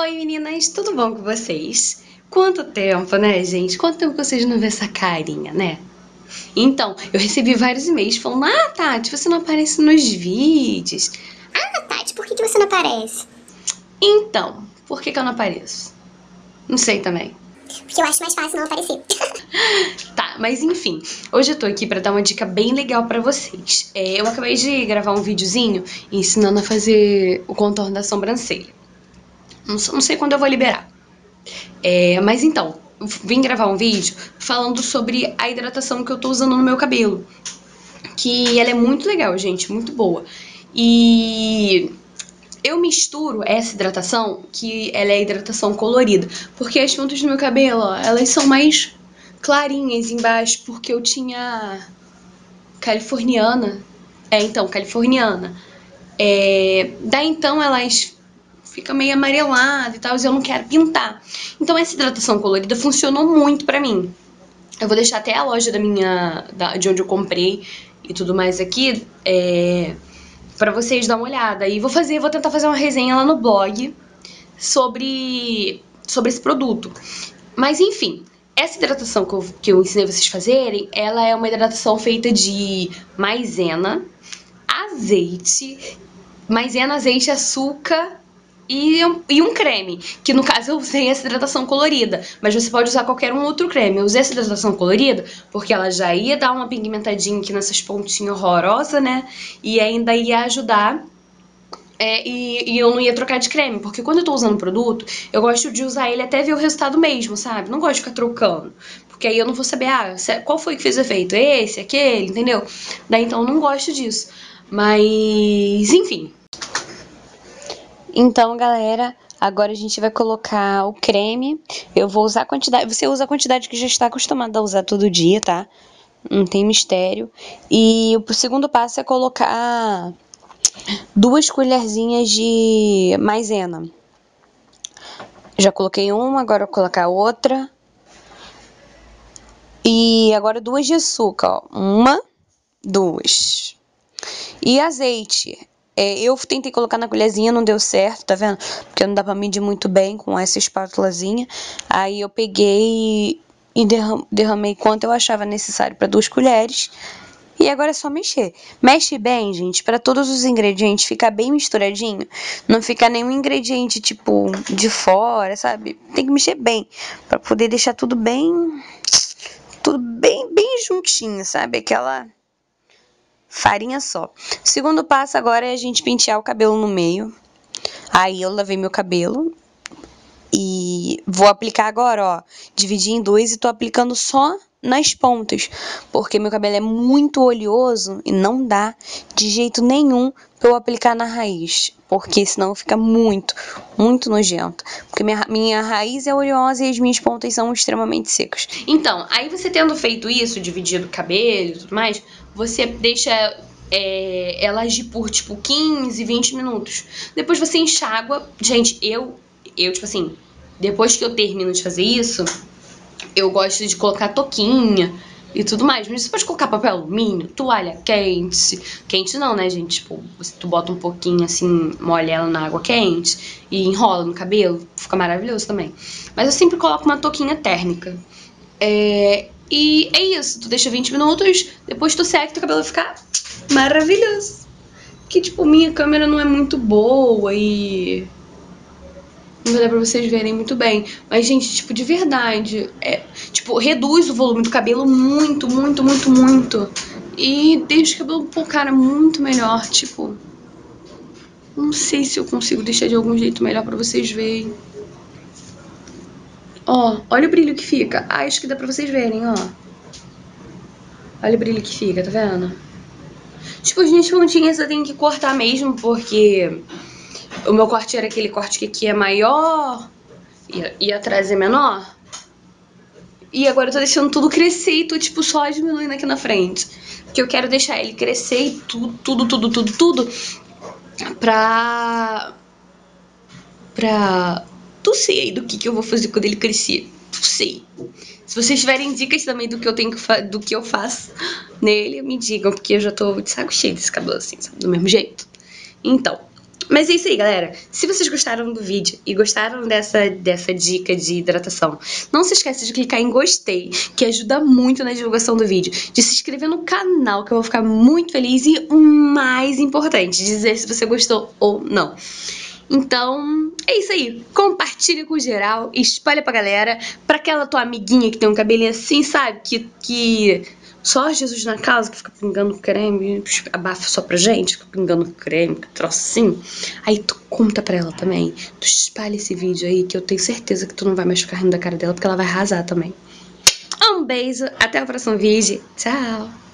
Oi meninas, tudo bom com vocês? Quanto tempo, né, gente? Quanto tempo que vocês não vê essa carinha, né? Então, eu recebi vários e-mails falando: Ah, Tati, você não aparece nos vídeos. Ah, Tati, por que, que você não aparece? Então, por que, que eu não apareço? Não sei também. Porque eu acho mais fácil não aparecer. Tá, mas enfim, hoje eu tô aqui pra dar uma dica bem legal pra vocês. É, eu acabei de gravar um videozinho ensinando a fazer o contorno da sobrancelha. Não, sei quando eu vou liberar. É, mas então, vim gravar um vídeo falando sobre a hidratação que eu tô usando no meu cabelo. Que ela é muito legal, gente, muito boa. E eu misturo essa hidratação, que ela é hidratação colorida, porque as pontas do meu cabelo, ó, elas são mais clarinhas embaixo, porque eu tinha californiana. É, então, californiana. É, daí então elas fica meio amarelado e tal, e eu não quero pintar. Então essa hidratação colorida funcionou muito pra mim. Eu vou deixar até a loja da minha, da, de onde eu comprei e tudo mais aqui, é, para vocês dar uma olhada. E vou fazer, vou tentar fazer uma resenha lá no blog sobre, sobre esse produto. Mas enfim, essa hidratação que eu, que eu ensinei vocês fazerem, ela é uma hidratação feita de maisena, azeite, maisena, azeite, açúcar e um, e um creme, que no caso eu usei essa hidratação colorida, mas você pode usar qualquer um outro creme. Eu usei essa hidratação colorida porque ela já ia dar uma pigmentadinha aqui nessas pontinhas horrorosas, né? E ainda ia ajudar é, e, e, eu não ia trocar de creme, porque quando eu tô usando produto, eu gosto de usar ele até ver o resultado mesmo, sabe? Não gosto de ficar trocando. Porque aí eu não vou saber, ah, qual foi que fez o efeito? Esse, aquele, entendeu? Daí então eu não gosto disso. Mas, enfim, então, galera, agora a gente vai colocar o creme. Eu vou usar a quantidade. Você usa a quantidade que já está acostumado a usar todo dia, tá? Não tem mistério. E o segundo passo é colocar duas colherzinhas de maisena. Já coloquei uma, agora vou colocar outra. E agora duas de açúcar, ó. Uma, duas. E azeite. É, eu tentei colocar na colherzinha, não deu certo, tá vendo? Porque não dá pra medir muito bem com essa espátulazinha. Aí eu peguei e derramei quanto eu achava necessário para duas colheres. E agora é só mexer. Mexe bem, gente, para todos os ingredientes ficar bem misturadinho. Não ficar nenhum ingrediente, tipo, de fora, sabe? Tem que mexer bem. para poder deixar tudo bem. Tudo bem, bem juntinho, sabe? Aquela farinha só. O segundo passo agora é a gente pentear o cabelo no meio. Aí eu lavei meu cabelo e vou aplicar agora, ó, dividi em dois e tô aplicando só nas pontas, porque meu cabelo é muito oleoso e não dá de jeito nenhum eu aplicar na raiz, porque senão fica muito, muito nojento. Porque minha, minha raiz é oleosa e as minhas pontas são extremamente secas. Então, aí você tendo feito isso, dividido o cabelo e tudo mais, você deixa é, ela agir por tipo 15, 20 minutos. Depois você enxágua. Gente, eu, eu, tipo assim, depois que eu termino de fazer isso, eu gosto de colocar toquinha e tudo mais. Mas você pode colocar papel alumínio, toalha quente. Quente não, né, gente? Tipo, você, tu bota um pouquinho assim, molha ela na água quente e enrola no cabelo. Fica maravilhoso também. Mas eu sempre coloco uma toquinha térmica. É, e é isso, tu deixa 20 minutos, depois tu seca e teu cabelo vai ficar maravilhoso. Que tipo, minha câmera não é muito boa e não dar pra vocês verem muito bem. Mas, gente, tipo, de verdade, é, tipo, reduz o volume do cabelo muito, muito, muito, muito. E deixa o cabelo, pô, cara, muito melhor, tipo... Não sei se eu consigo deixar de algum jeito melhor pra vocês verem. Ó, olha o brilho que fica. Ah, acho que dá pra vocês verem, ó. Olha o brilho que fica, tá vendo? Tipo, minhas pontinhas eu tenho que cortar mesmo, porque o meu corte era aquele corte que aqui é maior e, atrás é menor. E agora eu tô deixando tudo crescer e tô, tipo, só diminuindo aqui na frente. Que eu quero deixar ele crescer e tudo, tudo, tudo, tudo, tudo pra... Pra tu sei aí do que, que eu vou fazer quando ele crescer. Tu sei. Se vocês tiverem dicas também do que eu tenho que do que eu faço nele, me digam, porque eu já tô de saco cheio desse cabelo assim, sabe? Do mesmo jeito. Então, Mas é isso aí, galera. Se vocês gostaram do vídeo e gostaram dessa, dessa dica de hidratação, não se esqueça de clicar em gostei, que ajuda muito na divulgação do vídeo, de se inscrever no canal, que eu vou ficar muito feliz, e o mais importante, dizer se você gostou ou não. Então, é isso aí. Compartilha com geral, espalha pra galera, pra aquela tua amiguinha que tem um cabelinho assim, sabe? Que, que só Jesus na casa que fica pingando creme, abafa só pra gente, fica pingando creme, que troço assim. Aí tu conta pra ela também. Tu espalha esse vídeo aí que eu tenho certeza que tu não vai mais ficar rindo da cara dela porque ela vai arrasar também. Um beijo, até o próximo vídeo. Tchau!